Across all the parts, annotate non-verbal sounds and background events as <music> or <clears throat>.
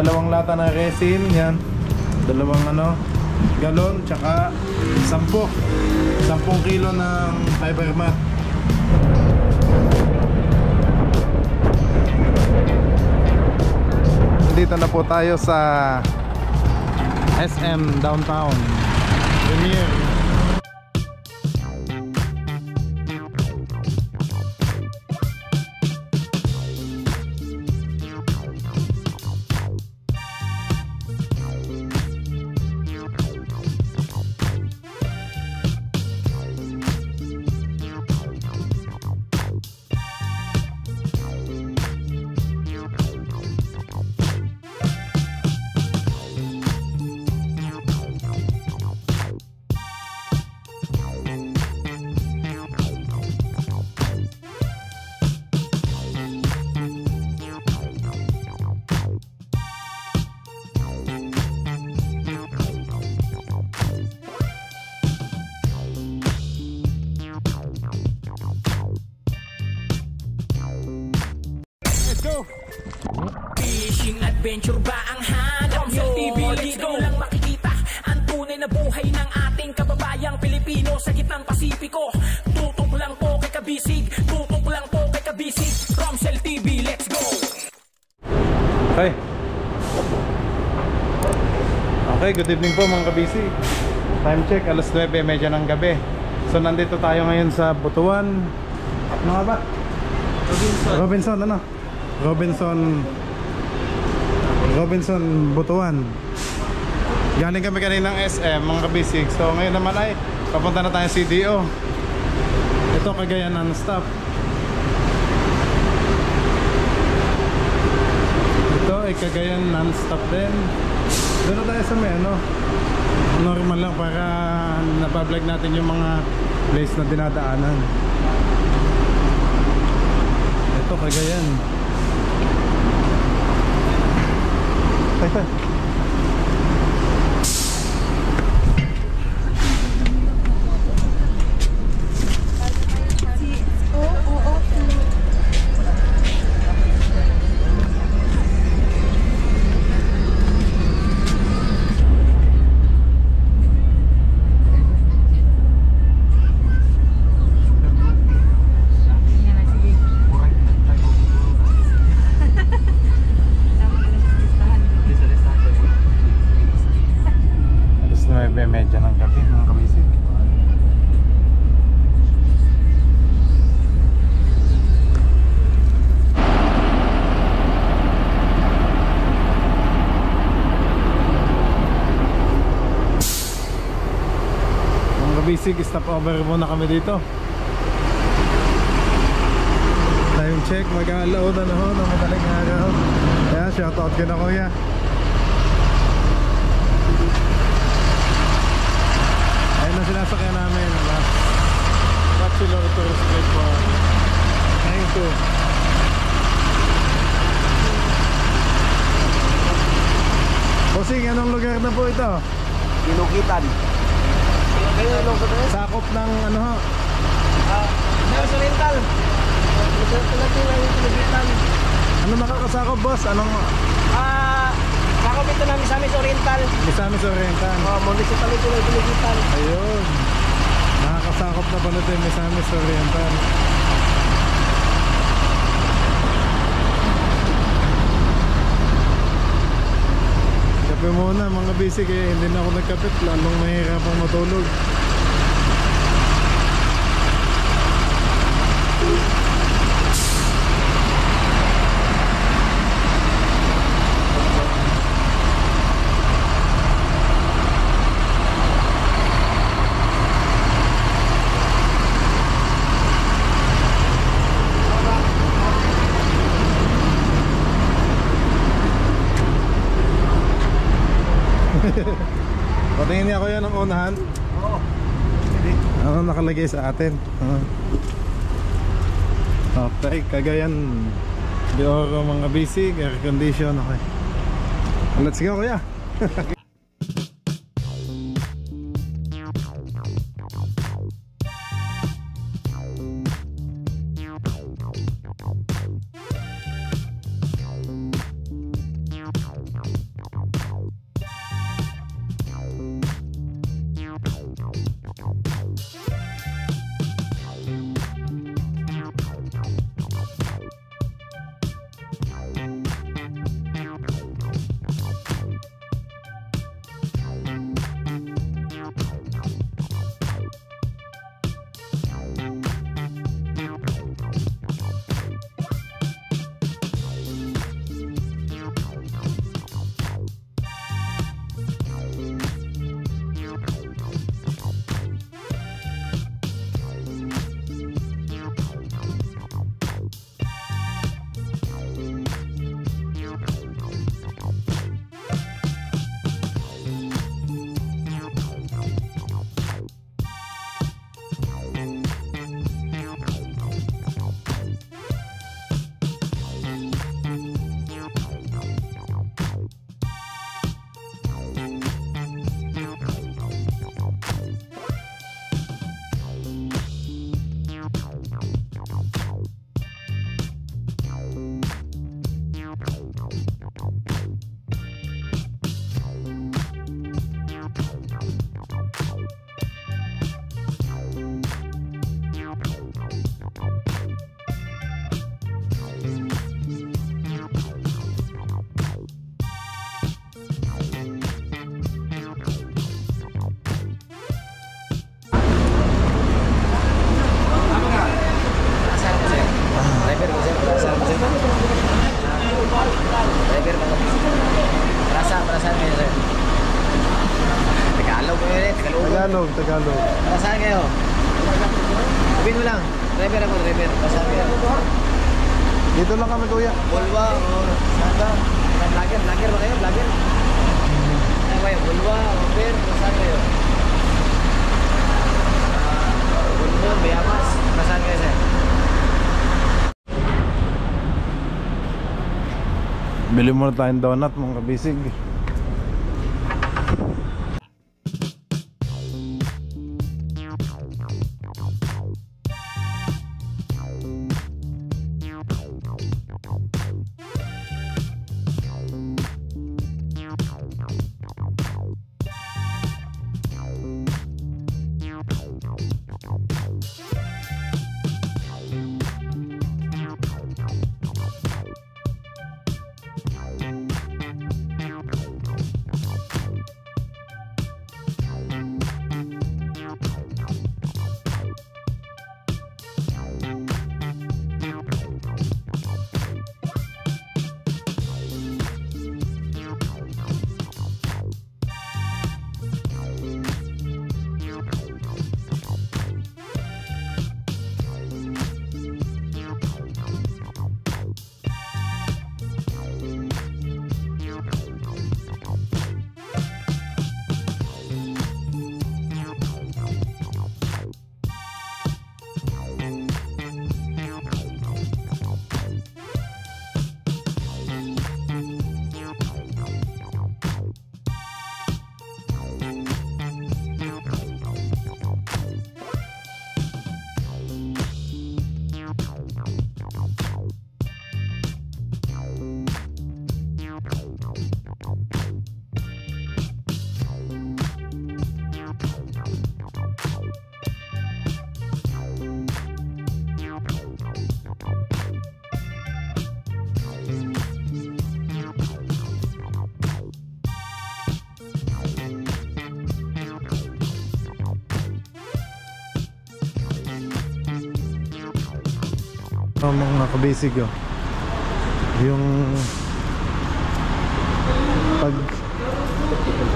dalawang lata ng resin, yan. Dalawang ano, galon, tsaka sampo. Sampung kilo ng fiber mat. Dito na po tayo sa SM Downtown. Premier. Good evening po mga kabisi. Time check, alas 9.30 ng gabi. So nandito tayo ngayon sa Butuan. Ano nga ba? Robinson. Robinson, ano? Robinson. Robinson Butuan. Galing kami kanina ng SM, mga kabisig. So ngayon naman ay papunta na tayo sa CDO. Ito Cagayan non-stop. Ito ay Cagayan non-stop din. Na tayo sa may ano. Normal lang para napablog natin yung mga place na dinadaanan. Ito Cagayan. Tay, Kabisig, stop over muna kami dito. Time check, mag-aalaw na na ho ng madaling araw. Kaya shoutout ko na kuya. Ayun ang sinasakyan namin? Bachelor Tourist. Thank you. Bossing, anong lugar na po ito? Pinukitan. Lungsod na yun? Sakop ng ano ho? Ah, ko natin lang yung Pinukitan. Ano nakakasakop boss? Anong Ah, sakop ito namin sa Miss Oriental. Misamis Oriental? Oh, municipality ng Pinukitan. Ayun. Nakakasakop na pala ito yung Misamis Oriental. Kape muna mga basic eh. Hindi na ako nagkapit. Lalong mahirapang matulog. Patingin niya ako yan ng unahan. Oo. Ano nakalagay sa atin? Ah. Okay, kagayan. Di oro mga basic, air condition, okay. Let's go kuya. <laughs> Tagalog, saan kayo? Sabihin mo lang. Driver ako, driver. Para saan kayo? Dito lang kami kuya. Bulwa o saan ba? Vlogger, vlogger ba kayo? Vlogger? Ano kayo? Bulwa, Uber, para saan kayo? Ah, Bulwa, Bayamas. Para saan kayo, sir? Bili muna tayong donut mga kabisig. Oh, mga kabisig oh. Yung pag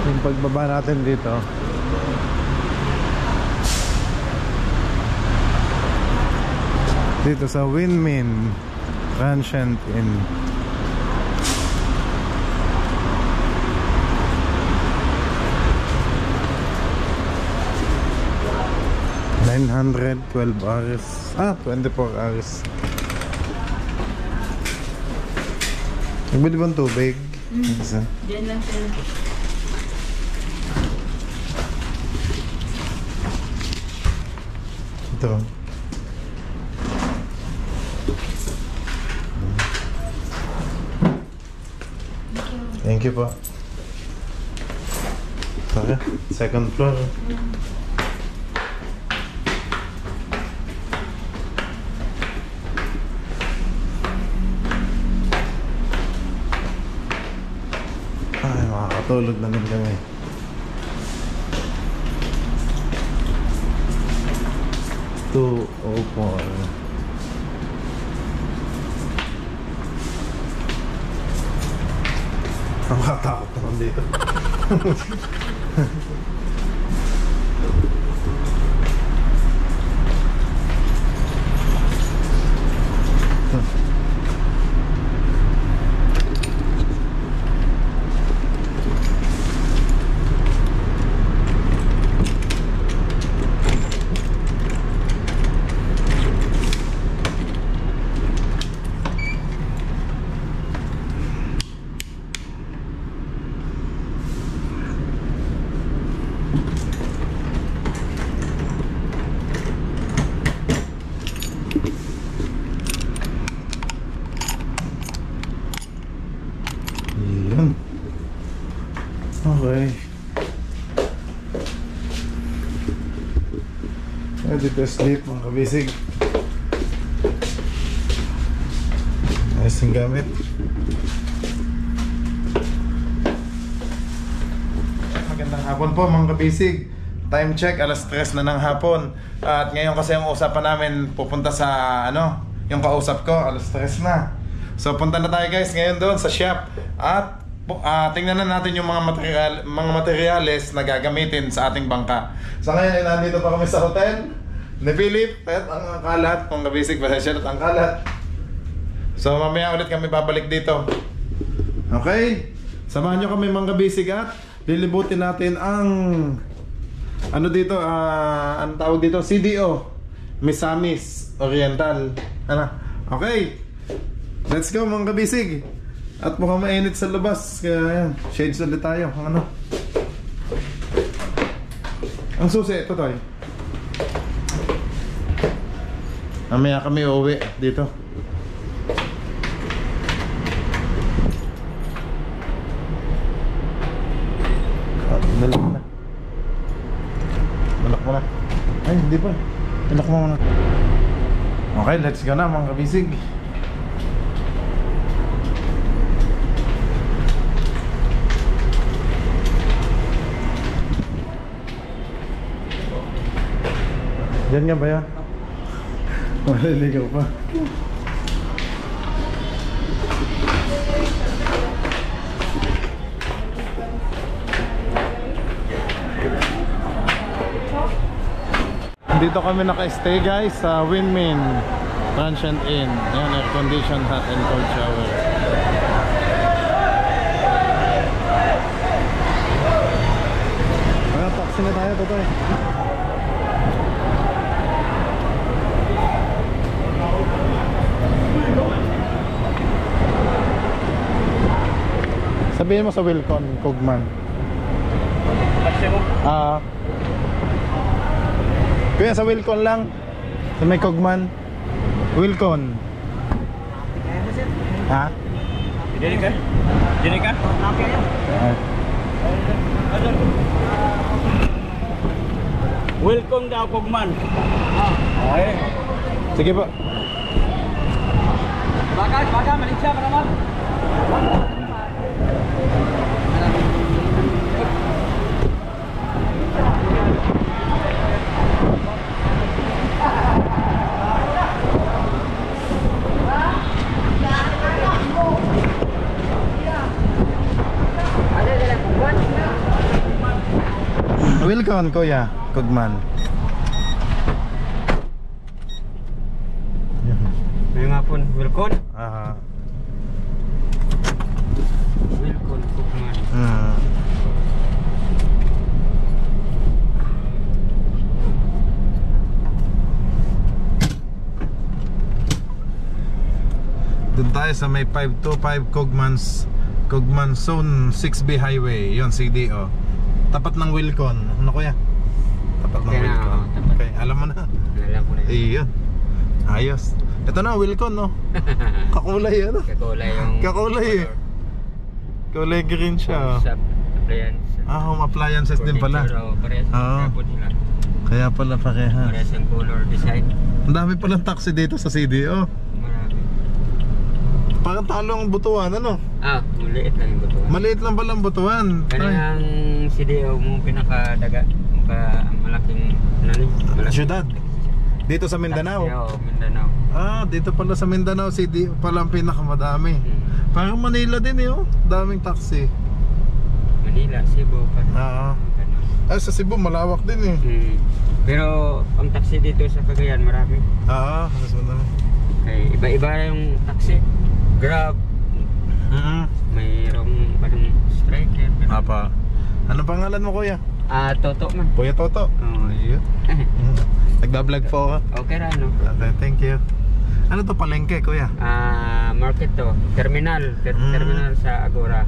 yung pagbaba natin dito. Dito sa Winmin Transient Inn. Nine hundred twelve hours. Ah, 24 hours Nagbili bang tubig? Isa? Diyan lang sila. Ito. Thank you po. Tara, second floor. Ay, makakatulog na din kami. Two oh four. Nakakatakot naman dito. <laughs> Yun. Okay. To sleep mga kabisig. Ayos yung gamit. Magandang hapon po mga kabisig. Time check, alas 3 na ng hapon. At ngayon kasi yung usapan namin pupunta sa ano, yung kausap ko, alas 3 na. So punta na tayo guys ngayon doon sa shop. At ah, tingnan na natin yung mga material, mga materyales na gagamitin sa ating bangka. Sa ngayon, ay nandito pa kami sa hotel ni Philip. At ang kalat, kung nabisig pa siya at ang kalat. So mamaya ulit kami babalik dito. Okay? Samahan nyo kami mga bisig at lilibutin natin ang ano dito, ah, ano tawag dito? CDO. Misamis Oriental. Ano? Okay. Let's go mga kabisig. At mukhang mainit sa labas. Kaya yan, shades ulit tayo. Ang Ano? Ang susi, ito tayo. Mamaya kami uuwi dito. Ah, Nalak mo na. Nalak mo na. Ay, hindi pa. Nalak mo muna. Okay, let's go na mga kabisig. Diyan nga ba yan? Maliligaw pa. Dito kami naka-stay guys sa Winmin Transient Inn. Ayan, air conditioned hot and cold shower. Ayan, taxi na tayo, Totoy. Sabihin mo sa Wilcon, Kugman. Ah. Kuya, sa Wilcon lang. Sa may Kugman. Wilcon. Ha? Dini ka? Dini ka? Ah. Welcome daw, Kugman. Okay. Sige po. Bakal, bakal, maling siya, Wilcon, kuya. Kugman. May nga po, welcome. Ah. Welcome, Kugman. Hmm. Doon tayo sa may 525 Cogmans Cogman Zone 6B Highway Yon CDO Tapat ng Wilcon Ano kuya? Tapat ng Okay na, Wilcon oo, tapat. Okay, alam mo na Alam ko na yun. Iyon Ayos Ito na Wilcon no <laughs> Kakulay ano Kakulay yung... Kakulay eh. Kulay green siya oh. Sa appliance. Ah, home appliances din pala oh, Parehas oh. sila. Kaya pala pareha Parehas yung color design. Ang dami palang taxi dito sa CDO. Parang talong butuan ano Ah, maliit lang yung buto. Maliit lang palang butuan Kanya ang CDO mo pinakadaga. Maka malaking nani. Malaking Syudad. Dito sa Mindanao Oo, Mindanao. Ah, dito pala sa Mindanao City pala ang pinakamadami. Hmm. Parang Manila din eh, oh. Daming taxi. Manila, Cebu, pa. Oo. Ganun. Ah, sa Cebu malawak din eh. Hmm. Pero ang taxi dito sa Cagayan marami. Ah, mas madami. Kay iba-iba yung taxi. Grab, Mm. mayroong parang striker. Apa. Ano pangalan mo kuya? Ah, Toto man. Kuya Toto. Oo. Ayun. <laughs> Nagba-vlog po ako. okay ra no. Okay, thank you. Ano to palengke kuya? Ah, market to. Terminal, ter- Mm. terminal sa Agora.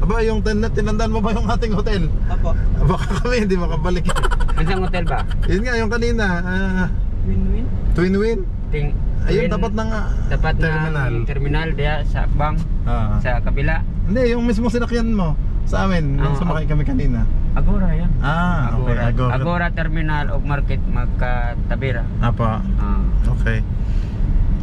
Aba, yung tin tinandaan mo ba yung ating hotel? Apo. Ah, Baka kami hindi makabalik. <laughs> Ansang hotel ba? Yun nga, yung kanina. ah, Win-win. Twin Win. Ting Ayun, Twin- tapat ng ah, tapat terminal. ng terminal diya sa Akbang Ah. sa kabila. Hindi, yung mismo sinakyan mo sa amin nung Ah, sumakay kami kanina. Agora yan. Ah, okay. Agora. Agora. Agora terminal o market magkatabira. Apa, Ah. okay.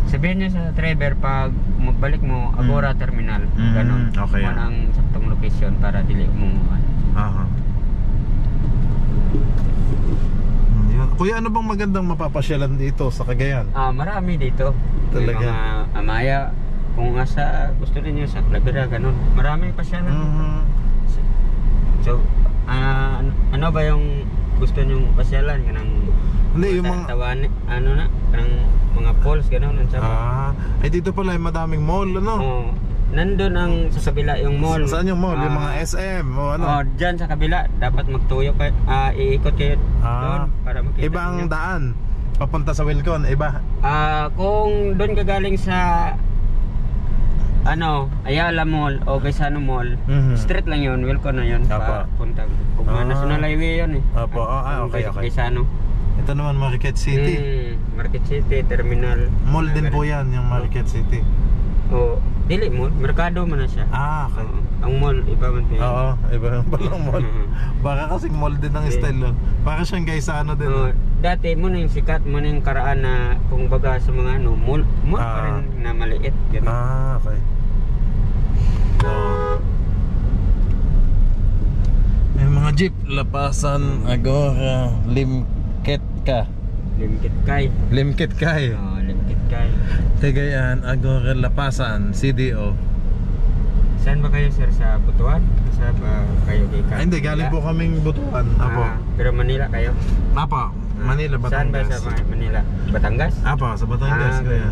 Sabihin niyo sa driver pag magbalik mo Agora terminal. Mm, Ganon. okay, Kung ah. ang saktong location para dili mo ano. Aha. Hmm, yun. Kuya, ano bang magandang mapapasyalan dito sa Cagayan? Ah, marami dito. Talaga? May mga Amaya, kung asa gusto niyo sa Clavera ganun. Marami pa siya na. Mhm. So, ah, ano- ano ba yung gusto niyong pasyalan kanang Hindi, yung mga... tawan ano na kanang mga falls ganun? Ah, ay dito pala ay madaming mall, ano? Oh, nandun ang sa kabila yung mall. Saan yung mall? yung mga Ah, SM o ano? Oh, dyan sa kabila dapat magtuyo kayo, ah, iikot kayo Ah, doon para makita. Ibang ninyo. daan. Papunta sa Wilcon, iba. Ah, kung doon ka galing sa ano, Ayala Mall o Gaisano Mall, Mhm. straight lang yun, welcome na yun. Apo. Punta. Kung Ah. National Highway yun eh. Apo, ah, ah, okay, okay. Gaisano. Ito naman Market City. Mm, Market City, Terminal. Mall din po yan, yung Market City. Oo. dili mall, merkado man na siya. Ah, okay. Oo. Ang mall, iba man din. Oo, iba yung palang mall. Baka kasing mall din ang Okay. style. no? Para siyang guys sa ano din. Oo, no? dati mo na yung sikat mo na yung karaan na kung baga sa mga ano, mall, mall pa Ah. rin na maliit. Ganun. Ah, okay. Oo. May mga jeep, Lapasan, Agora, Limket ka. Limkit kay. Limket kay. Oo, limkit kay. Cagayan, Agora, Lapasan, CDO. Saan ba kayo sir? Sa Butuan? Sa ba kayo di Ah, hindi, galing po kaming Butuan. Apo. Ah, pero Manila kayo? Apo, Manila, Saan ba Batangas. sa Ma- Manila? Batangas? Apo, sa Batangas. Ah, kaya.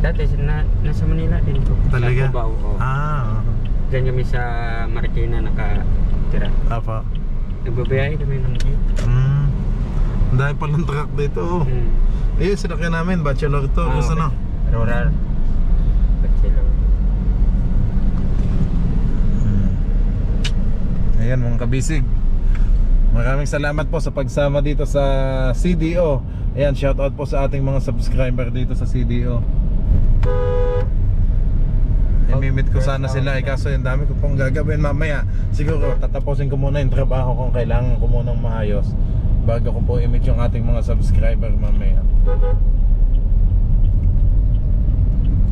Dati na, nasa Manila din ko. Talaga? Sa Cubao. oo. Ah, Diyan kami sa Marikina nakatira. apo. Nagbabiyahe kami ng jeep. Mm. Ang dahil palang truck dito. Oh. Hmm. Ayun, sinakyan namin, bachelor to. Ah, Gusto na. Rural. Bachelor. Hmm. Ayan mga kabisig. Maraming salamat po sa pagsama dito sa CDO. Ayan, shoutout po sa ating mga subscriber dito sa CDO. Imimit ko sana sila eh, kaso yung dami ko pong gagawin mamaya. Siguro tatapusin ko muna yung trabaho kung kailangan ko munang maayos bago ko po imit yung ating mga subscriber mamaya.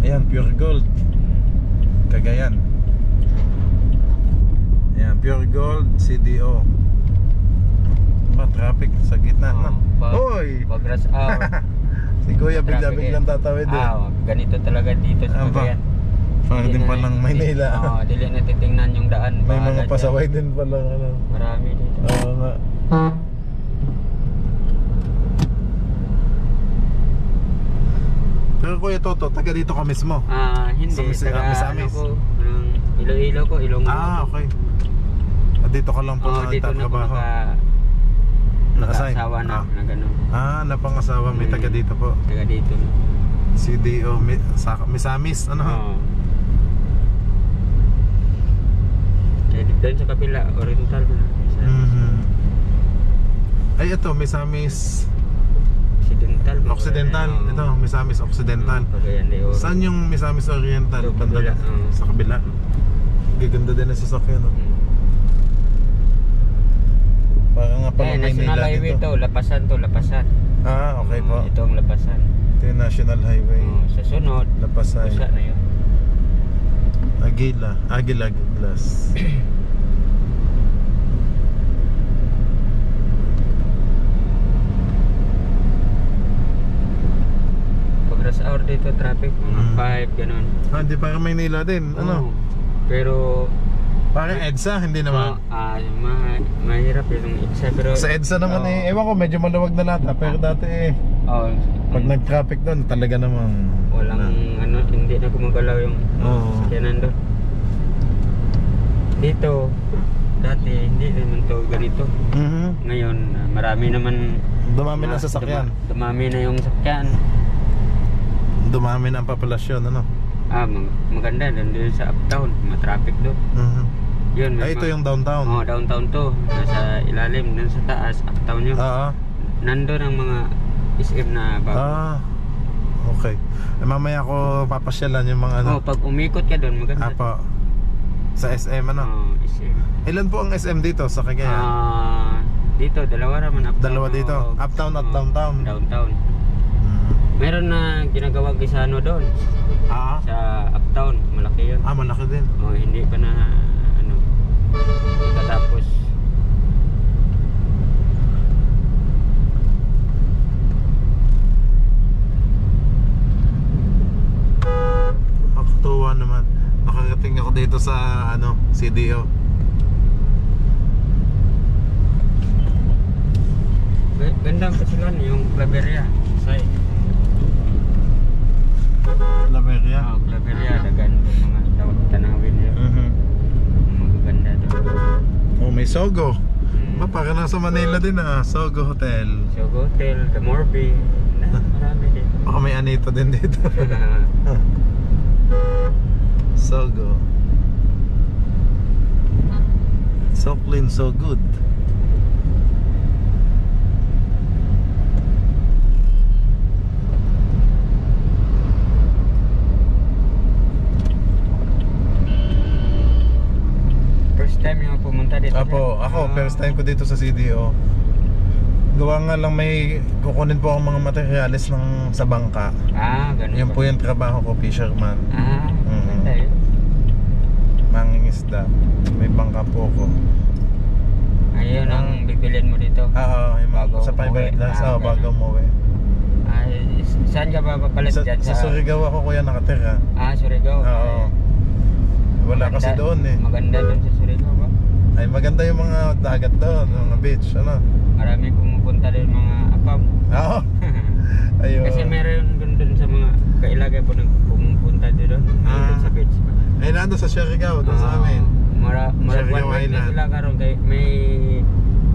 Ayan, pure gold. Cagayan. Ayan, pure gold, CDO. Ba, traffic sa gitna na. Oh, pag- Hoy! Pag rush hour. Si Kuya traffic bigla-biglang eh. tatawid eh. Ah, ganito talaga dito sa Ah? Cagayan. Parang Dili din na- palang Maynila. <laughs> Oo, dili na titingnan yung daan. May mga pasaway din pala ano. Marami dito. Oo nga. Pero Kuya Toto, taga dito ka mismo. Ah, hindi. Sa Mis- taga, Misamis. ano ko, ng Iloilo ko, Ilonggo. Ah, okay. Ah, dito ka lang po Oo, dito na nagtatrabaho. naka, Naka-assign? naka-asawa na, Ah. na gano'n. Ah, napangasawa may Hmm. taga dito po. Taga dito na. CDO, mi, sa, Misamis, ano? Oo. Eh, doon sa kabila, oriental na. Sa Mhm. Ay, ito, Misamis Occidental. Occidental. Oo. Ito, Misamis Occidental. Oo, Cagayan de Oro. Saan yung Misamis Oriental? Sa Banda kabila, oo. Sa kabila. Gaganda din ang sasakyan. No? Hmm. Parang nga Eh, pala National Maynila Highway dito. to, Lapasan to, Lapasan. Ah, okay po. Oo, Ito ang Lapasan. Ito yung National Highway. Oo, sa sunod, Lapasay. usa na yun. Agila. Agila Glass. <clears throat> rush hour dito, traffic, mga Hmm. 5, ganun. ah, hindi parang Maynila din. Ano? Oo. Pero, Parang EDSA, hindi naman. oh, ah, ma mahirap yung isa. Pero, Sa EDSA naman eh, ewan ko, medyo maluwag na lahat. ah. Pero dati eh, oh, pag nag-traffic doon, talaga namang... walang, ano, hindi na gumagalaw yung Oo. sakyanan doon. Dito, dati, hindi naman to ganito. Mhm. Ngayon, ah, marami naman Dumami na sa sasakyan. duma- dumami na yung sakyan. Dumami na ang populasyon, ano? Ah, mag- maganda doon sa uptown, ma-traffic doon. Mhm. Yun, may Ah, ito mga- yung downtown. Oo, downtown to. Nasa ilalim, dun sa taas, uptown yun. Oo. Nandun ang mga SM na bago. Ah, okay. Eh, mamaya ko papasyalan yung mga ano. Oh, pag umikot ka doon, maganda. Apo. Sa SM ano? Oo, SM. Ilan po ang SM dito sa Cagayan? Ah, dito, dalawa naman uptown. Dalawa dito? Uptown at downtown? Downtown. Meron na ginagawa gisano doon. Ah, Sa uptown, malaki yun. ah, malaki din. Oh, hindi pa na, ano, katapos. dito sa ano, CDO. G- Ganda ang kasilan yung Claveria. Say. Laveria. Oh, Claveria dagan mga taw- tanawin niya. Mhm. Magaganda doon. Oh, may Sogo. Mm. Ba, para nasa Manila din ah, Sogo Hotel. Sogo Hotel, The Morbi. Na, marami din. <laughs> Baka may Anito din dito. <laughs> Sogo. So clean, so good. First time yung pumunta dito. Apo, ako, Ah. first time ko dito sa CDO. Gawa nga lang may kukunin po akong mga materyales ng sa bangka. Ah, ganun. Yan ba? po yung trabaho ko, fisherman. Ah, Mhm. ganda yun. Mangingisda. May bangka po ako. Ayun ang bibilin mo dito. Ah, yung mga Bago sa fiberglass. Ah, Ah, bago ganun. umuwi. Ay, saan ka ba papalit Sa, dyan? sa Surigao ako kuya nakatira. Ah, Surigao. Oo. Wala Maganda- kasi doon eh. Maganda doon sa Surigao? Ay maganda yung mga dagat doon, mga beach, ano? Marami pumupunta din mga apam. Oo. <laughs> Ayun. Kasi meron doon doon sa mga kailagay po nang pumupunta din doon. Ah. Sa beach? Ay nando sa Surigao, doon sa Ah, amin. Mara, mara week na sila karon kay may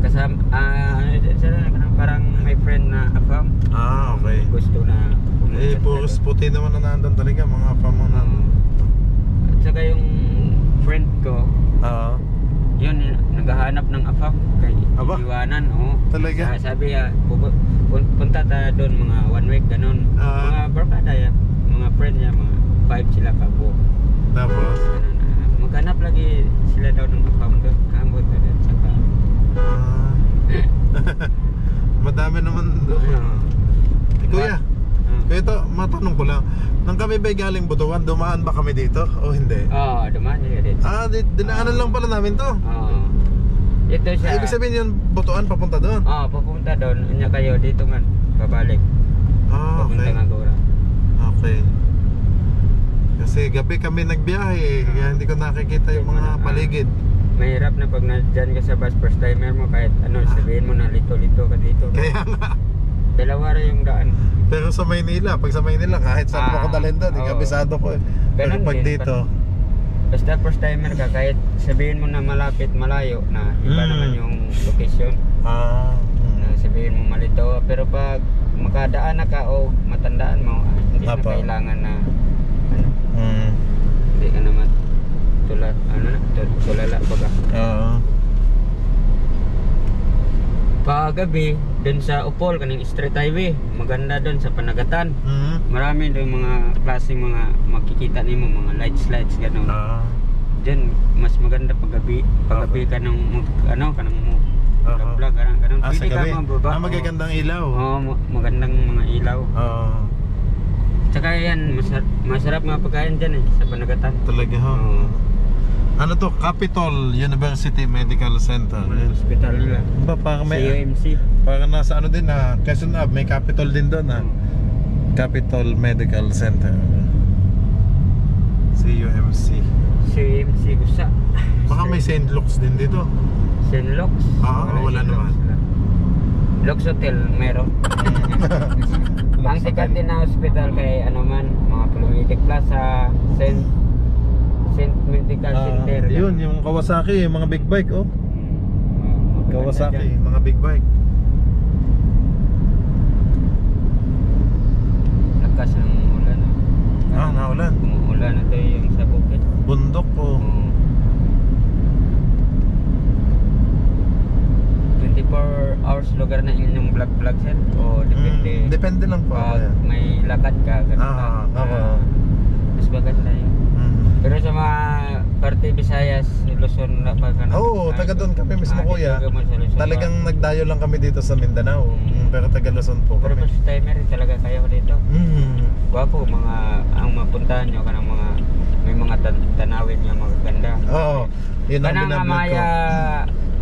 kasama ah ano sila parang, parang may friend na apam. Ah, okay. Gusto na pumunta Eh, puros puti naman na nandun talaga, mga pamana. Oo. At saka yung friend ko, Oo. Yun, naghahanap ng afam kay Aba? iwanan, oh. Talaga? Sa- sabi ya, pun- punta ta doon mga one week ganun. Ah. mga barkada ya, mga friend ya, mga five sila ka po. Tapos, Ganun, ah, maghanap lagi sila daw ng afam doon. Kamot na doon. Saka, ah, madami naman doon. Eh, kuya, Ah. kuya ito, matanong ko lang. Nang kami ba'y galing Butuan, dumaan ba kami dito o hindi? Oo, dumaan siya dito. Ah, di, dinaanan lang pala namin to. Oo. Ito siya. Ibig sabihin yun, Butuan papunta doon. Oo, pupunta doon. Unya kayo dito man. Babalik. Ah, Papunta okay. nga Gora. Okay. Kasi gabi kami nagbiyahe eh, kaya hindi ko nakikita yung mga paligid. Mahirap na pag nandyan ka sa bus first timer mo kahit ano sabihin mo na lito-lito ka dito. Kaya nga. Dalawa rin yung daan. Pero sa Maynila, pag sa Maynila, kahit saan mo Ah, ako dalhin doon, oo. ikabisado ko eh. Pero Ganun pag din, dito, Basta first timer ka kahit sabihin mo na malapit malayo na iba Mm. naman yung location ah, na sabihin mo malito pero pag makadaan na ka o matandaan mo ah, hindi na Apa. kailangan na ano mm, hindi ka naman tulad ano na tul- tulala baga oo. Paggabi dun sa Upol kaning street highway maganda dun sa Panagatan Mm, marami doon mga klaseng mga makikita nimo mga lights lights ganun ah, Diyan mas maganda paggabi paggabi ka ng mag, ano ka ng mo Oo. vlog ganun ganun ah, Pwede ka mababa Ah, magagandang ilaw. oo ma- magandang mga ilaw Oo. tsaka yan masarap, masarap mga pagkain dyan eh sa Panagatan talaga ho. Oo. Ano to? Capitol University Medical Center. Mga hospital nila Ba, parang may, UMC parang nasa ano din na, Quezon Ave, may Capitol din doon ah. Capitol Medical Center. CUMC. sa UMC gusa Baka may St. Luke's din dito. St. Luke's Ah, wala St. naman. Luke's Hotel meron <laughs> Ang sikat din na hospital kay ano man, mga Palomedic Plaza, St. St. Medical Ah, Center. yun, yung Kawasaki, yung mga big bike oh. Mm, Kawasaki, maganda dyan. mga big bike. Lakas ng ulan. Ah, naulan. Umuulan na tayo yung sa bukid. Bundok oh. Oo. 24 hours lugar na inyong vlog vlog sir? O depende? Mm, depende lang po. Pag Ayan. may lakad ka, ganun Ah, lang. oo. Ah, mas maganda yun. Pero sa mga parte Visayas, Luzon na pag ano. Oo, taga doon kami mismo, ah, kuya. dito kami sa Luzon, Talagang ah. nagdayo lang kami dito sa Mindanao. Mm, pero taga Luzon po Pero kami. first timer talaga kayo dito. Mm. Gwapo mga ang mapuntahan nyo kanang mga may mga tan tanawin nga magaganda. Oo. Yun ang Kanang binablog ko. amaya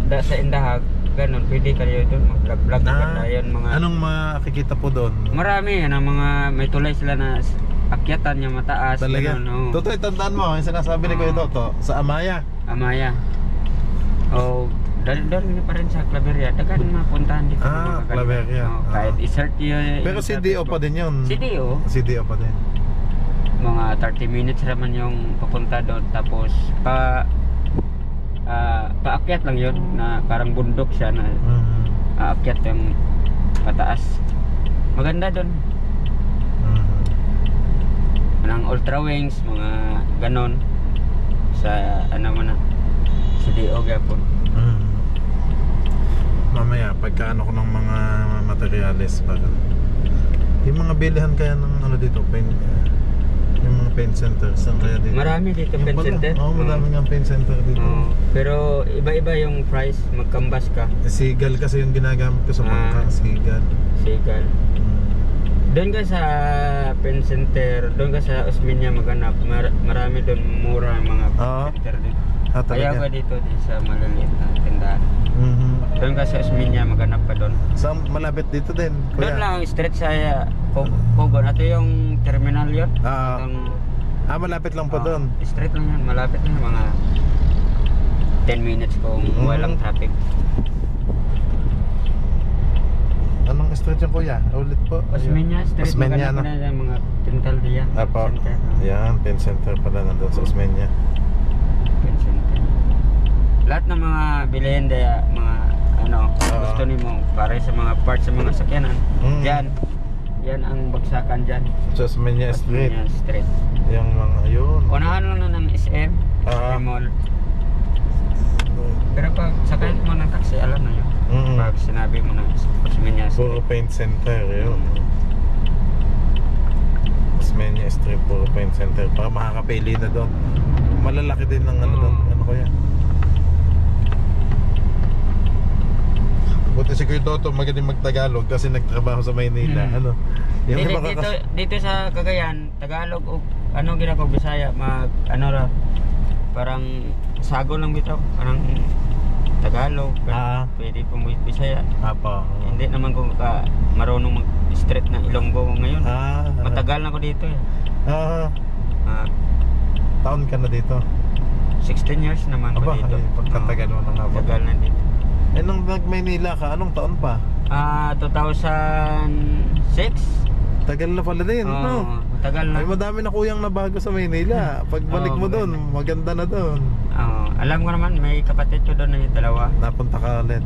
da sa Indahag, ganun, pwede kayo doon mag-vlog-vlog Ah, yun mga Anong makikita po doon? Marami yan ang mga may tulay sila na s- akyatan niya mataas. Talaga? ganun, oo. Totoo, tandaan mo, yung sinasabi ni Kuya. Toto, sa Amaya. Amaya. O, dal dal pa rin sa Claveria. Dagan mga puntahan dito. Ah, Mga Claveria. Oh, Ah. kahit i-search yun. Pero CDO pa din yun. CDO. CDO pa din. Mga 30 minutes naman yung papunta doon. Tapos, pa ah, paakyat lang yun na parang bundok siya na Mhm. aakyat yung pataas. Maganda doon. Mhm. Mga ultra wings, mga ganon. Sa ano mo na. CDO gapon. Mhm. Mamaya, pagkaano ko ng mga materials para yung mga bilihan kaya ng ano dito, paint, yung mga paint center, saan kaya dito? Marami dito Yung pala, center. Oo, marami nga paint center dito. Oo. pero iba-iba yung price, magkambas ka. Sigal kasi yung ginagamit ko sa Ah. bangka, Sigal. Sigal. Doon ka sa pen center, doon ka sa Osminia maganap. Mar- marami doon mura ang mga pen Oo. center din. Ah, Kaya talaga? ka dito din sa maliliit na tindahan. Mhm. Doon ka sa Osminia maganap ka doon. Sa malapit dito din, Doon kuya. lang straight sa uh, Kogon. Ito yung terminal yun. Ah. Itong- Ah, malapit lang po ah, doon. Straight lang yan. Malapit na mga 10 minutes kung Mm. walang traffic. Anong street yung kuya? Ulit po. Osmeña Street, Osmeña, no? na yung mga Pintal Dia. Apo. Center. Yan, pin center pala nandun sa Osmeña. Pen center. Lahat ng mga bilhin daya, mga ano, Oo. gusto nimo para sa mga parts sa mga sakyanan. Mm. Yan. Yan ang bagsakan dyan. Sa Osmeña Street. Osmeña Street. Yung mga yun. Unahan lang na ng SM, Ah. Mall. Pero pag sakay mo ng taxi, alam na yun. Mm. Pag sinabi mo na Osmeña Puro Street. paint center yun. Osmeña Street, puro paint center. Para makakapili na doon. Malalaki din ng ano Oo. doon. Ano kaya? Buti si Kuya Toto magaling magtagalog kasi nagtrabaho sa Maynila. Hmm. Ano? Yung Dito, dito, dito sa Cagayan, Tagalog o ano ginagawa Bisaya, mag ano ra parang sago lang bitaw, parang Tagalog, Ah. pwede po mo Bisaya. Apa. Hindi naman ko ka marunong mag straight na Ilonggo ngayon. Ah. Matagal na ako dito eh. Ah. Ah, Taon ka na dito. 16 years naman Aba, ko dito. ay, pagkatagal mo na nga? Tagal na dito. Eh, nung nag-Maynila ka, anong taon pa? Ah, 2006. Tagal na pala din, Oo, no? Matagal na. Ay, madami na kuyang nabago sa Maynila. Pagbalik Oo, mo doon, maganda na doon. Oo, alam ko naman may kapatid ko doon na yung dalawa. Napunta ka ulit.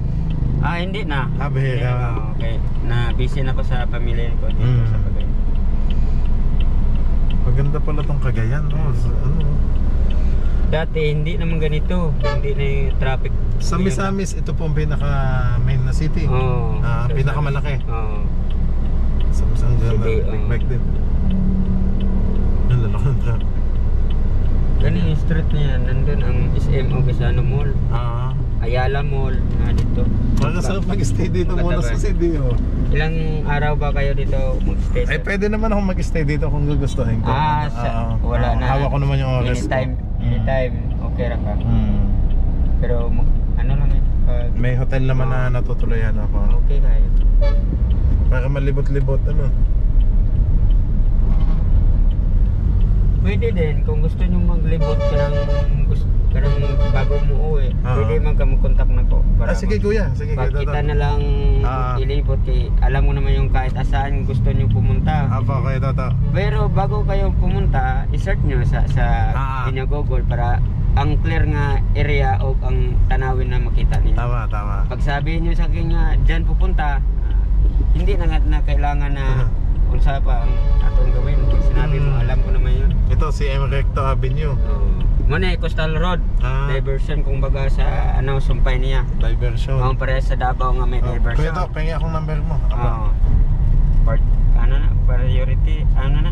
Ah, hindi na. Ah, bihira. Oo, okay. Na busy na ako sa pamilya ko dito Mm. sa Cagayan. Maganda pala tong Cagayan, no? Sa- Ano? Dati hindi naman ganito. Hindi na yung traffic. Sa Misamis, ito po ang pinaka main na city. Oo. Ah, pinakamalaki. Oo. Sa Misang City, big oo. bike din. Ang lalaki ng traffic. Ganun yung street na yan. Nandun ang SM Ogasano Mall. Ah. Ayala Mall. Na dito. Parang sarap mag-stay dito muna sa city, oh. Ilang araw ba kayo dito mag-stay? Ay, pwede naman ako mag-stay dito kung gugustuhin ko. Ah, sa, Ah, wala ah, na. Hawak ko naman yung oras Anytime. Mm. anytime, okay ra ka. Hmm. Pero mag, ano lang eh, pag May hotel naman na natutuloyan ako. okay kayo. Para malibot-libot, ano? Pwede din, kung gusto nyo maglibot ka ng, gusto, ka ng bago mo uwi, Ah. pwede man ka mag-contact na ko. Ah, sige kuya, sige kuya. kita na lang Ah. ilibot, eh, alam mo naman yung kahit asaan gusto nyo pumunta. Apa kuya Toto? Pero bago kayo pumunta, i-search nyo sa, sa Ah. inyong Google para ang clear nga area o ang tanawin na makita ninyo. Tama, tama. Pag sabihin nyo sa akin nga dyan pupunta, ah, hindi na nga na kailangan na unsa pa ang atong gawin. Pag sinabi mo, Mm. alam ko naman yun. Ito si M. Recto Avenue. Oh. Muna Coastal Road, Ah. diversion kung baga sa ano sumpay niya. Diversion. Ang pare sa Davao nga may Oh, diversion. Toto, pengi akong number mo. Oo. Part, ano na, priority, ano na,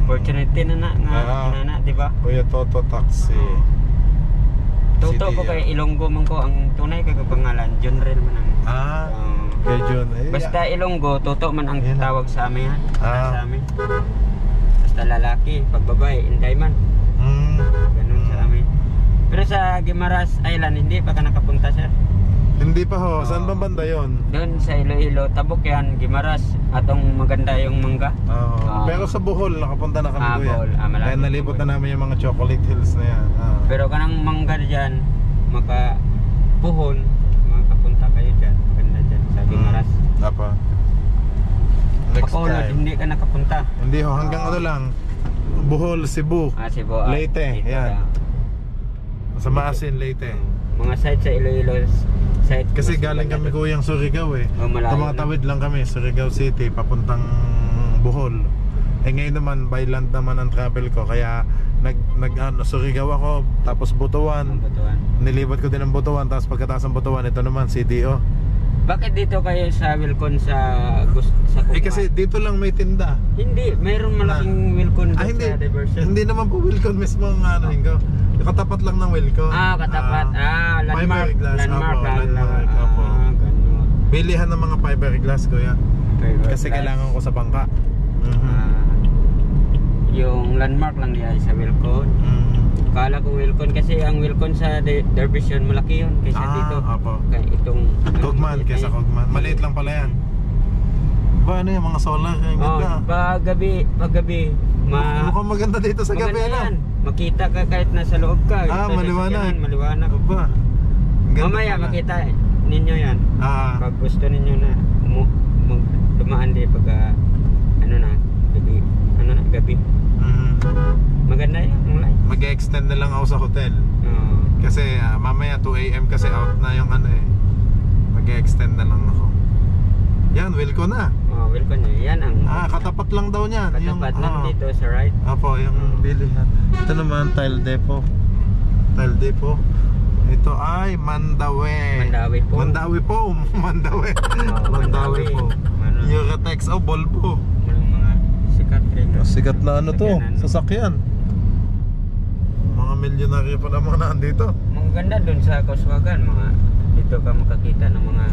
opportunity na na, nga, Ah. ano na, di ba? Kuya Toto Taxi. Toto ko kay Ilonggo man ko, ang tunay kay pangalan, John Rel man ang. Ah, Oo. John. Eh, Basta Ilonggo, Toto man ang Yan tawag sa amin ha. Ah. Sa amin. Basta lalaki, pag babae, Inday man. Hmm. Ganun sa amin. Pero sa Gimaras Island, hindi pa ka nakapunta sir. Hindi pa ho. Saan ba banda yon? Doon sa Iloilo, tabok yan, Gimaras. Atong maganda yung mangga. Oo. Ah. Pero sa Bohol, nakapunta na kami Ah, kuya. Bohol. Ah, malapit Kaya nalibot Bohol. na namin yung mga chocolate hills na yan. Ah. Pero kanang mangga dyan, maka puhon, makapunta kayo dyan. Maganda Gimaras. Hmm. Apa. Next Bacolod, time. hindi ka nakapunta. Hindi ho, hanggang ano lang. Bohol, Cebu. Ah, Cebu. ah, Leyte, yan. ka. Sa Maasin, Leyte. Mga site sa Iloilo, site. Kasi galing kami kuyang Surigao eh. Oh. Tumatawid lang kami, Surigao City, papuntang Bohol. Eh ngayon naman, by land naman ang travel ko. Kaya nag, nag ano, Surigao ako, tapos Butuan. Butuan. Nilibat ko din ang Butuan, tapos pagkatapos ng Butuan, ito naman, CDO. Bakit dito kayo sa Wilcon sa Gus- sa Eh Kugma? kasi dito lang may tinda. hindi, mayroon malaking Wilcon Ah, doon hindi. sa diversion. Hindi naman po Wilcon mismo ang ano, Hingo. Katapat lang ng Wilcon. Ah, katapat. Ah, landmark. fiberglass, Landmark. opo, ah, landmark, ah, opo. ganun. Bilihan ng mga fiberglass, kuya. Fiberglass. Kasi kailangan ko sa bangka. Mhm. Ah, yung landmark lang niya sa Wilcon. Mhm. Kala ko Wilcon kasi ang Wilcon sa De- Derbyshire malaki yun kaysa Ah, dito. opo. Kaya itong kesa yun. Kogman. Maliit lang pala yan. Ba, ano yung mga solar? Ang Oh, ganda. gabi, pag gabi, ma Mukhang maganda dito sa gabi, ano? yan. Makita ka kahit nasa loob ka. Ah, maliwanag. sasakyanan, Maliwanag. Ganda Mamaya pala. makita ninyo yan. Ah, Pag gusto ninyo na umu mag dumaan di pag ah, ano na, gabi, ano na, gabi. mhm. Maganda light. mag-extend na lang ako sa hotel. Oo. Kasi ah, mamaya 2am kasi out na yung ano eh. Mag-extend na lang ako. Yan, Wilco na. Oh, welcome nyo. Yan ang Ah, katapat lang daw niyan. katapat lang ah. dito sa right. Apo, yung bilihan. Ito naman, tile depot. Tile depot. Ito ay Mandawi. Mandawi po. Mandawi po. <laughs> Mandawi. Oh, Mandawi po. Ano, Eurotex o Volvo. yung mga sikat rin. Sikat na ano to, Sakyanan. sasakyan. Mga milyonaryo pa naman nandito. Mga ganda dun sa Koswagan, mga dito ka makakita ng mga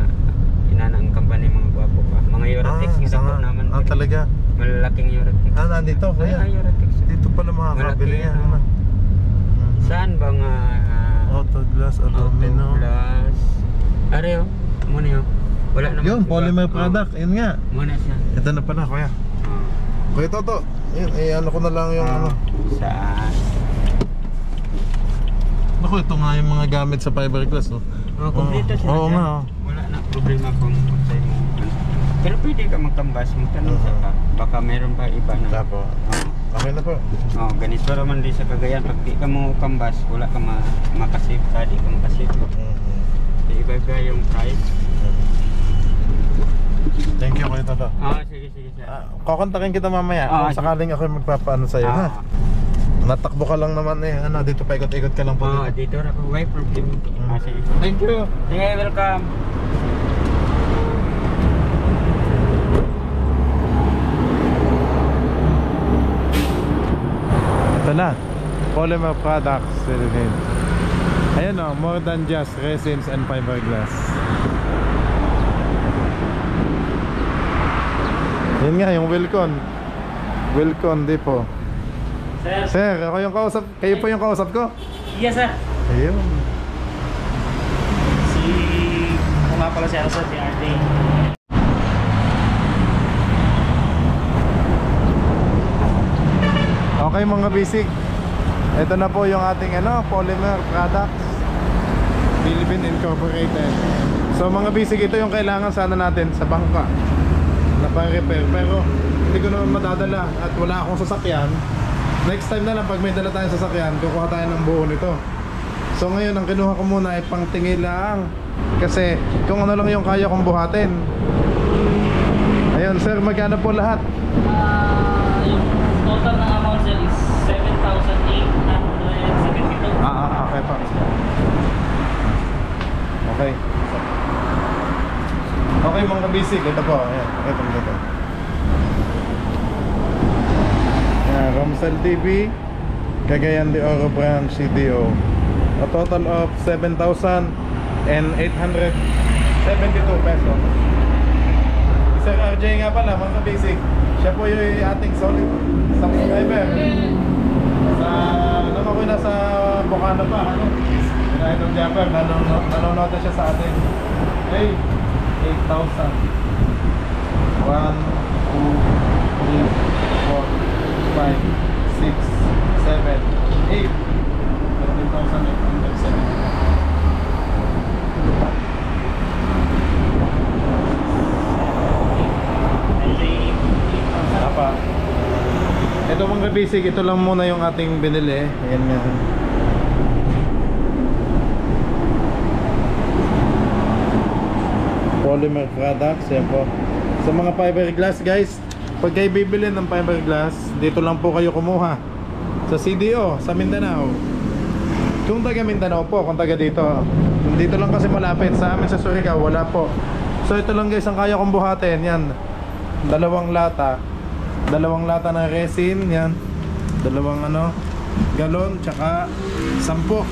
inanang company, mga gwapo pa. Mga Eurotex, ah, kita sa- po naman. ah, talaga. Malalaking Eurotex. Ah, nandito, Ay, kuya. ay, Eurotex. Dito pala makakabili yan. yan, Ano? oh. Saan ba nga? Auto glass, aluminum. Plus. Are oh. Muna yun. Wala naman. Yun, polymer Oh, product. Yun nga. Muna siya. Ito na pala, kuya. Oh. Kuya Toto, yun, eh, ano ko na lang yung ano. Saan? Naku, ito nga yung mga gamit sa fiberglass. Oh. Oh, kompleto sila Oo nga, oh. Wala na problema kung sa'yo mo. Pero pwede ka magkambas, magtanong sa ka. Baka meron pa iba na. Tapo. Oo. Okay na po. Oh, ganito naman din sa Cagayan. Pag di ka mo kambas, wala ka ma makasave. Sadi ka makasave. Mhm. Di iba-iba yung price. Thank you, Kuya Toto. Oh, sige, sige, sige. Ah, kukontakin kita mamaya Ah, kung sakaling ako magpapaano sa'yo, ha? Natakbo ka lang naman eh. Ano, dito pa ikot-ikot ka lang po oh, dito. dito na po. Why problem? Mm. Ah, sige. Thank you. Sige, welcome. Ito na. Polymer products. Ayan o, more than just resins and fiberglass. Yun nga, yung Wilcon. Wilcon Depot. Sir, Sir, ako yung kausap. Kayo po yung kausap ko? yes sir. Ayun. Si... Ako nga pala si sir, si RJ. Okay mga basic. Ito na po yung ating ano, polymer products. Philippine Incorporated. So mga basic ito yung kailangan sana natin sa bangka na pang-repair pero hindi ko naman madadala at wala akong sasakyan. Next time na lang pag may dala tayong sasakyan, kukuha tayo ng buo nito. So ngayon ang kinuha ko muna ay pangtingin lang kasi kung ano lang yung kaya kong buhatin. Ayun sir, magkano po lahat? Ah, yung total ng amount sir is 7,872. Ah, ah, okay pa. Okay. Okay mga kabisig, ito po. Ayan, ito mo ito. Romsel TV, Cagayan de Oro Branch CDO. A total of 7,872 pesos. Sir RJ nga pala, mga kabisig. Siya po yung ating solid subscriber. Sa, alam ako nasa Bocano pa, ano? Si Idol Japper, nanonood, nanonood na siya sa atin. Hey, 8,000. 1, 2, 3, 4, Ito mga kabisig, ito lang muna yung ating binili. Ayan nga. Polymer products, yan po. Sa mga fiberglass guys, pag kayo bibili ng fiberglass, dito lang po kayo kumuha. Sa CDO, sa Mindanao. Kung taga Mindanao po, kung taga dito. Dito lang kasi malapit, sa amin sa Surigao, wala po. So ito lang guys, ang kaya kong buhatin, yan. Dalawang lata. Dalawang lata ng resin, yan. Dalawang ano, galon, tsaka sampo.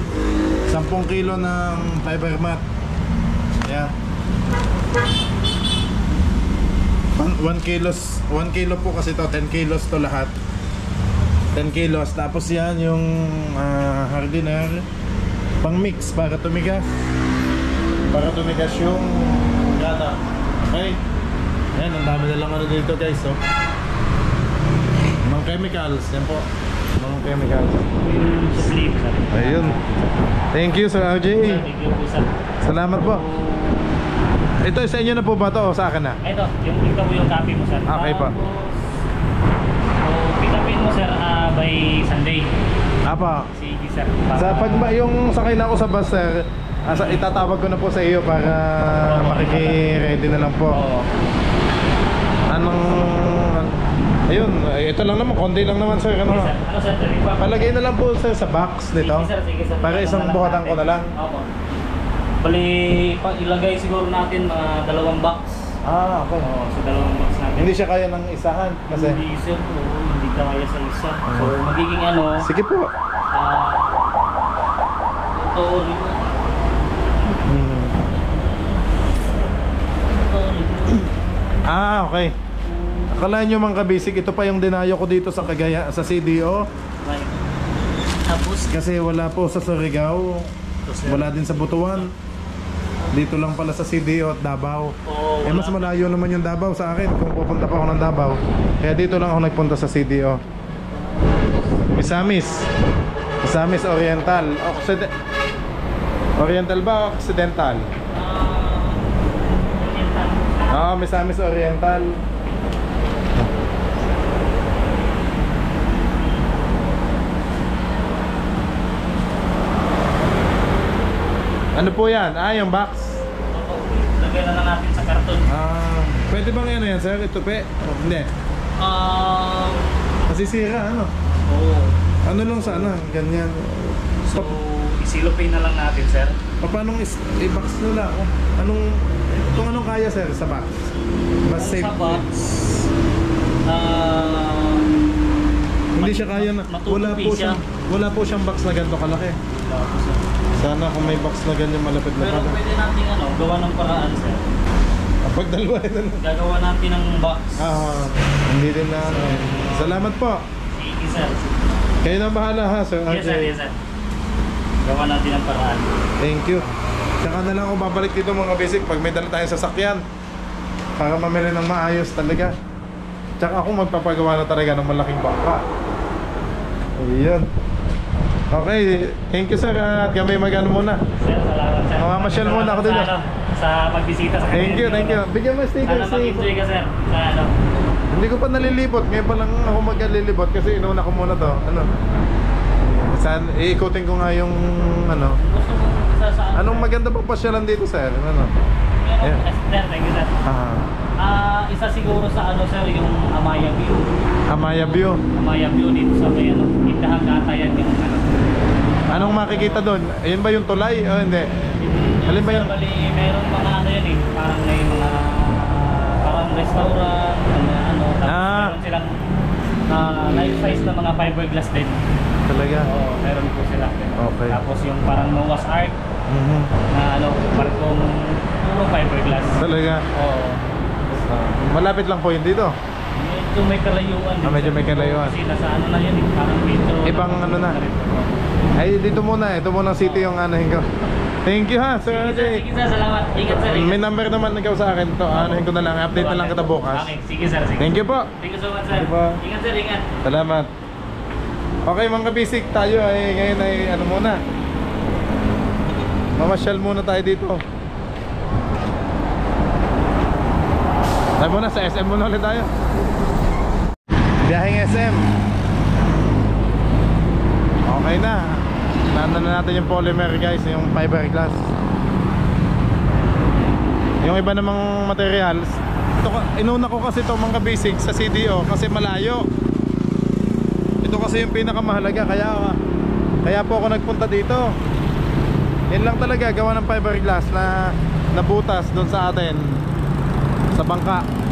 Sampung kilo ng fiber mat. Yan. 1 kilos 1 kilo po kasi to 10 kilos to lahat. 10 kilos. Tapos yan yung ah, hardener. Pang mix para tumigas. Para tumigas yung gata okay? Yan ang dami na lang ano dito guys oh. mga chemicals. Yan po. Mga chemicals. Ayun. Thank you sir RJ Thank you po, sir. salamat po ito sa inyo na po ba to o sa akin na Ito, yung ikaw mo yung copy mo, sir. Okay pa. Tapos, So, pick upin mo, sir, ah, by Sunday. apa Sige, sir. Para- Sa pag ba- yung sakay na ako sa bus sir, asa itatawag ko na po sa iyo para makiki-ready na lang po. Oo. Anong Ayun, ito lang naman, konti lang naman sir, Sige, ano. sir. Ano, sir? Palagay na lang po sir sa box nito. Sige, sir. Sige, sir. Para isang buhatan natin. ko na lang. Opo. Bali, pa, ilagay siguro natin mga dalawang box. Ah, okay. Oo, sa dalawang box natin. Hindi siya kaya ng isahan kasi. Hindi, sir. Oo, hindi kaya sa isa. So, magiging ano, Sige po. ah, ito, Hmm. Ah, okay. Akala nyo mga kabisik, ito pa yung dinayo ko dito sa Cagaya, sa CDO. Right. Tapos, Kasi wala po sa Surigao, wala din sa Butuan. Dito lang pala sa CDO at Davao. Oo, Eh mas malayo naman yung Davao sa akin kung pupunta pa ako ng Davao. Kaya dito lang ako nagpunta sa CDO. Misamis. Misamis Oriental. Occid- Oriental ba o Occidental? Oo, Misamis Oriental. Ano po yan? Ah, yung box. lagay na lang natin sa karton. Ah, pwede bang ano yan, sir? Ito pe? Oh, hindi. Um, Masisira, ano? oo. Ano lang sana, ganyan. So, isilopay na lang natin, sir. Pa- Paano is i-box lang? Oh, Anong, kung anong kaya, sir, sa box? Mas Kung safe. sa box, ah, Hindi siya kaya na, wala po siya. siyang, wala po siyang box na ganito kalaki. Sana kung may box na ganyan malapit na Pero pala. pwede natin ano, gawa ng paraan, sir. Ah, Pag dalawa ito na. Gagawa natin ng box. Ah, hindi din na ano. Salamat po. Sige, sir. Kayo na bahala ha, sir. Yes, sir. RJ. Yes, sir. Gawa natin ng paraan. Thank you. Tsaka na lang ako babalik dito mga basic pag may dala tayong sasakyan. Para mamili ng maayos talaga. Tsaka ako magpapagawa na talaga ng malaking bangka. Ayun. Okay, thank you sir. At kami magano muna. Sir, salamat, sir. Mamamasyal muna ako dito. Sa, ano, sa pagbisita sa Thank you, thank you. Bigyan mo sticker ka, sir. Sa ano. Hindi ko pa nalilibot. Ngayon pa lang ako maglilibot kasi inuna ko muna to. Ano? Saan, iikutin ko nga yung ano. Gusto mo sa sa Anong maganda pang pasyalan dito sir? Ano? Meron, Yeah. sir, thank you, sir. Ah, Ah, isa siguro sa ano, sir, yung Amaya View. Amaya View. Amaya View dito sa may ano, Indahan Gatayan yung ano. Anong makikita doon? Ayun ba yung tulay? O hindi? Alin ba yun? Bali, meron mga ano yan eh, parang may mga parang restaurant, mga ano, tapos Ah. meron silang ah, life size na mga fiberglass din. Talaga? Oo, meron po sila. Okay. Tapos yung parang Noah's Ark Mhm. na ano, barkong puro fiberglass. Talaga? Oo. Ah, malapit lang po yun dito. Medyo may kalayuan. Ah, medyo may kalayuan. Kasi nasa ano na yan eh, parang medyo... Ibang ano na? Ay, dito muna. Ito muna ang city yung anahin ko. Thank you ha, Sir Sige RJ. sir, salamat. Ingat sir. May number naman ikaw sa akin. Ito, anahin ko na lang. Update na lang kita bukas. Okay, sige sir, sige. Thank you po. Thank you so much sir. Thank you po. Ingat sir, ingat. Salamat. Okay mga kabisik, tayo ay ngayon ay ano muna. Mamasyal muna tayo dito. Tayo muna sa SM muna ulit tayo. Biyaheng SM. Okay na. Nanda na natin yung polymer guys, yung fiberglass. Yung iba namang materials, ito, inuna ko kasi ito mga basic sa CDO kasi malayo. Ito kasi yung pinakamahalaga kaya kaya po ako nagpunta dito. Yan lang talaga gawa ng fiberglass na nabutas doon sa atin sa bangka.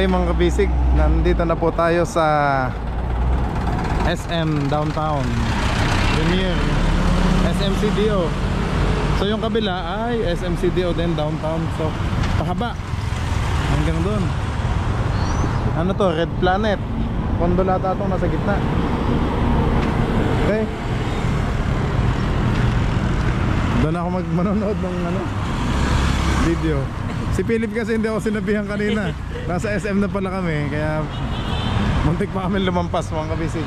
Okay mga kabisig, nandito na po tayo sa SM Downtown Premier SM CDO So yung kabila ay SM CDO din Downtown. So pahaba. Hanggang doon. Ano to? Red Planet. Kondo lata itong nasa gitna. Okay. Doon ako mag manonood ng ano Video Si Philip kasi hindi ako sinabihan kanina. <laughs> Nasa SM na pala kami Kaya Muntik pa kami lumampas mga kabisig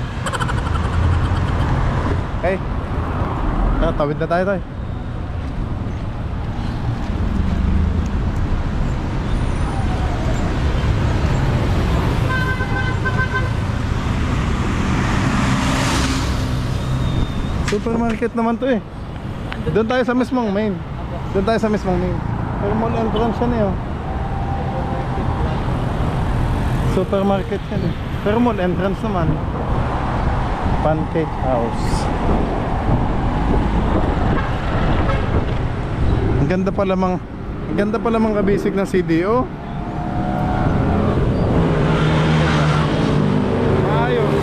Tara, tawid na tayo tayo Supermarket naman to eh. Doon tayo sa mismong main. Doon tayo sa mismong main Pero mall entrance yan eh oh. Supermarket yan eh. Pero mall entrance naman. Pancake House. Ang ganda pa lamang Ang ganda pa lamang kabisig ng CDO Ayos.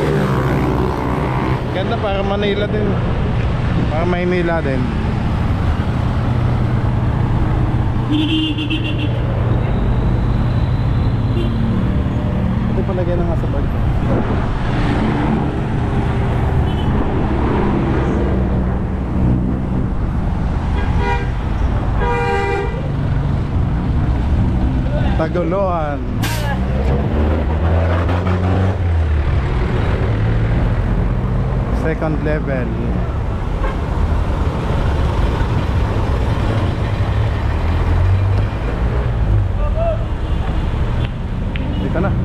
Ganda para Manila din. Para Maynila din Ito palagay na nga sa bag. Tagoloan. Second level. Dito na.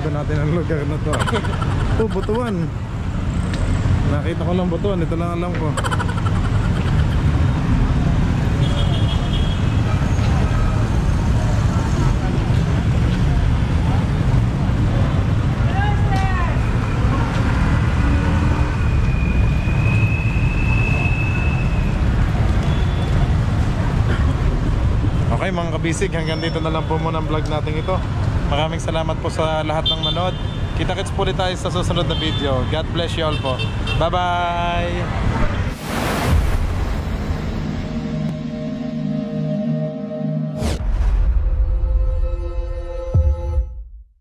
Makakabisado natin ang lugar na to. Oh, Butuan. Nakita ko lang Butuan. Ito lang alam ko. Okay mga kabisig, hanggang dito na lang po muna ang vlog natin ito. Maraming salamat po sa lahat ng manood. Kita-kits po ulit tayo sa susunod na video. God bless you all po. Bye-bye!